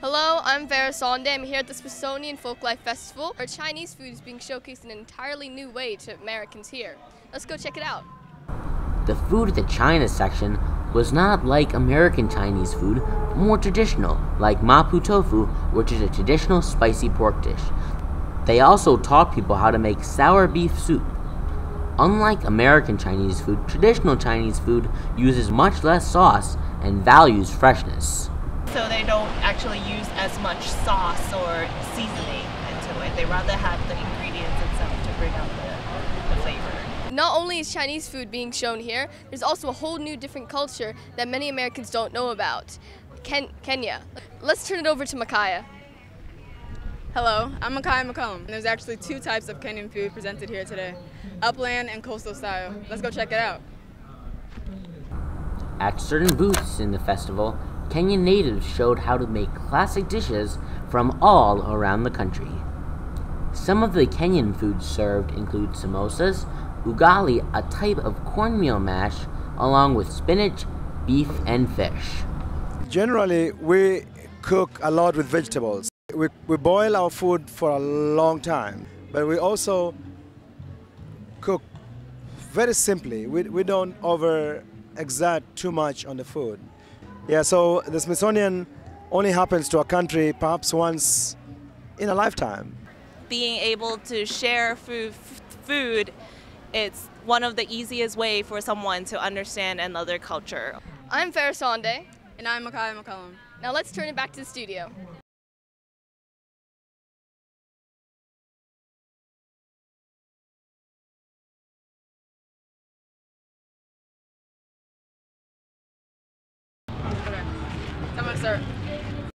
Hello, I'm Vera Sonde. I'm here at the Smithsonian Folklife Festival, where Chinese food is being showcased in an entirely new way to Americans here. Let's go check it out. The food at the China section was not like American Chinese food, but more traditional, like mapo tofu, which is a traditional spicy pork dish. They also taught people how to make sour beef soup. Unlike American Chinese food, traditional Chinese food uses much less sauce and values freshness. So they don't actually use as much sauce or seasoning into it. They rather have the ingredients itself to bring out the, the flavor. Not only is Chinese food being shown here, there's also a whole new different culture that many Americans don't know about. Ken- Kenya. Let's turn it over to Makaya. Hello, I'm Makaya McCollum. There's actually two types of Kenyan food presented here today upland and coastal style. Let's go check it out. At certain booths in the festival, Kenyan natives showed how to make classic dishes from all around the country. Some of the Kenyan foods served include samosas, ugali, a type of cornmeal mash, along with spinach, beef, and fish. Generally, we cook a lot with vegetables. We, we boil our food for a long time, but we also cook very simply. We, we don't over exert too much on the food. Yeah, so the Smithsonian only happens to a country perhaps once in a lifetime. Being able to share food, food it's one of the easiest way for someone to understand another culture. I'm Farah Sonde. And I'm Makaya McCollum. Now let's turn it back to the studio. Come on, sir.